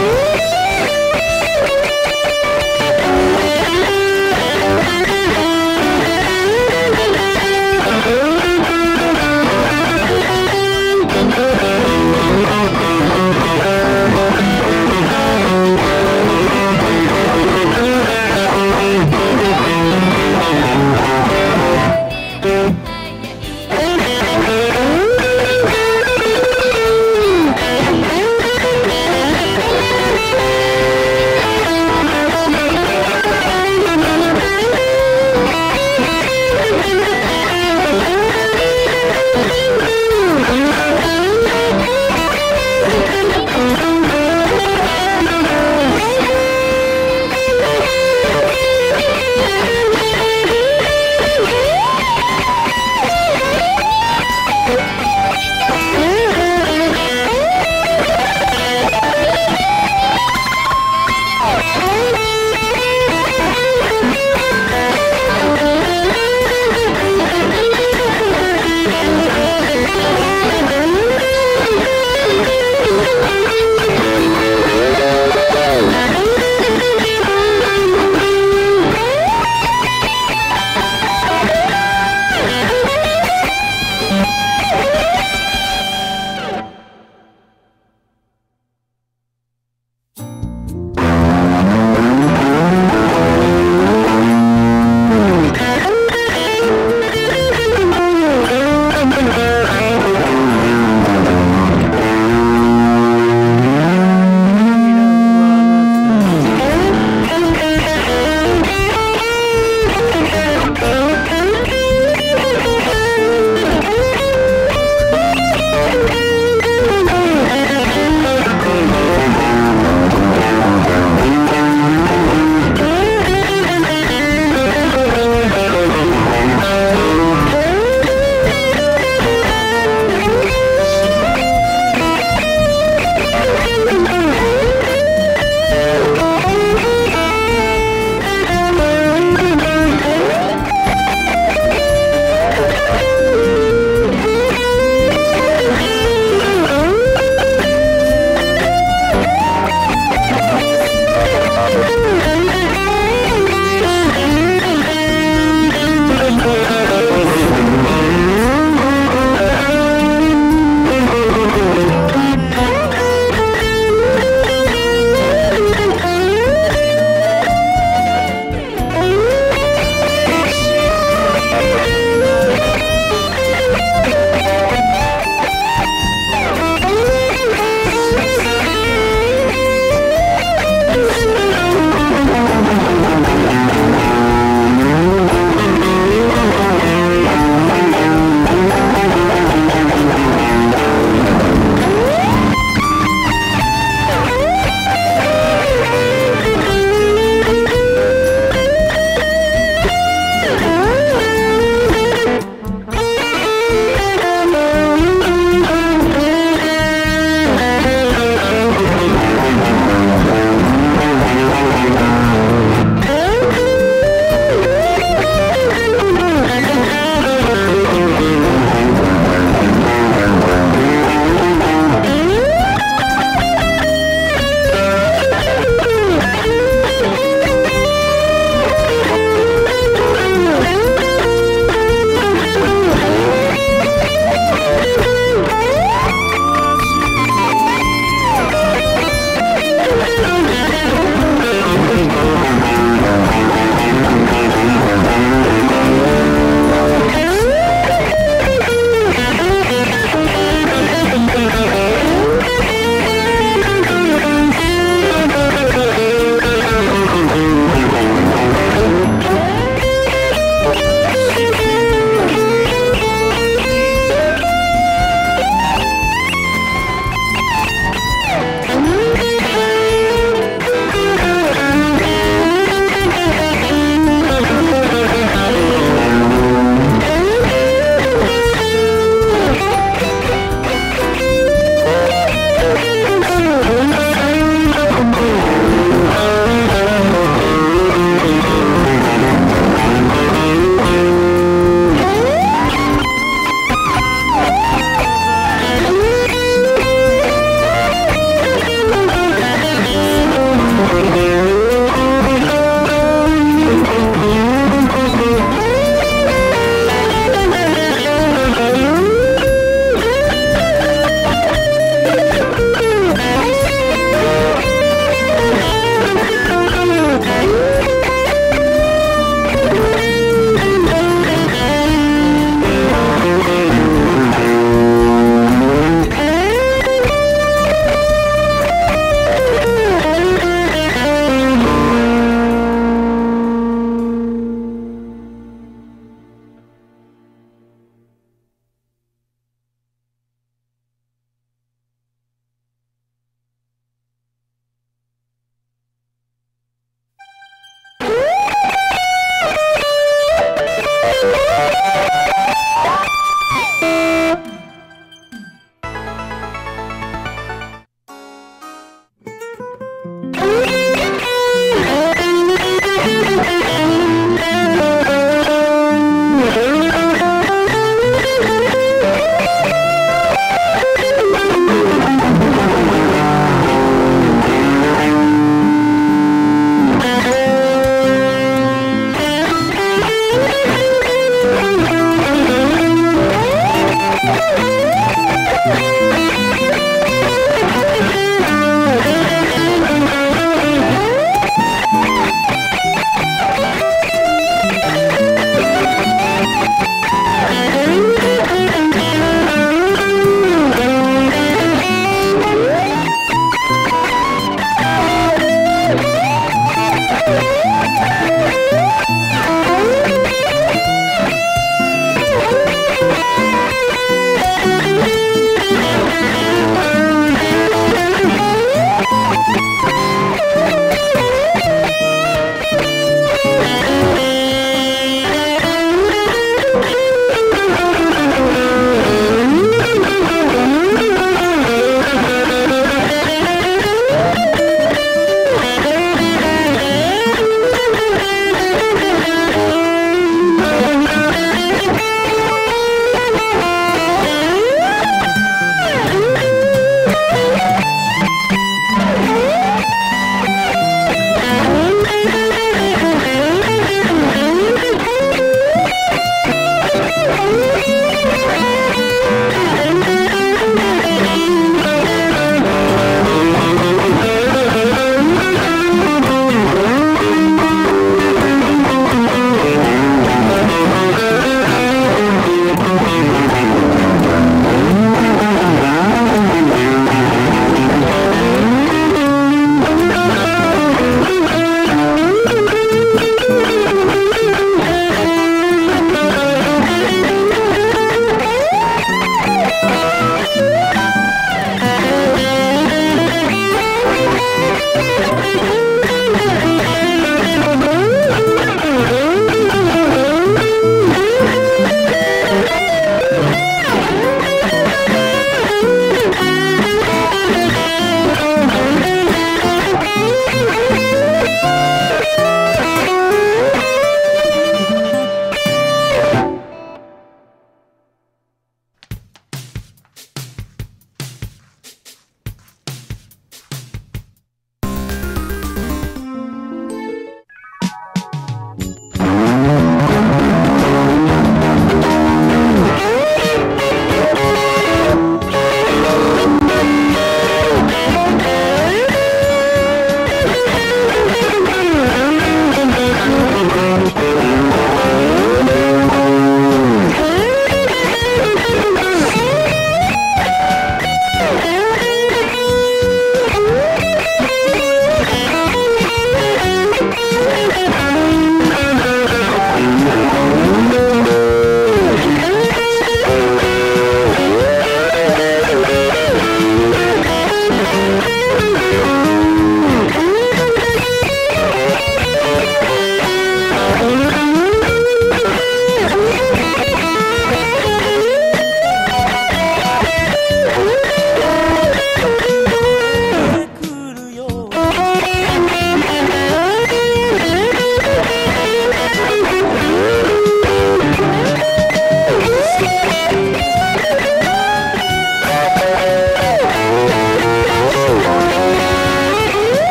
Woo!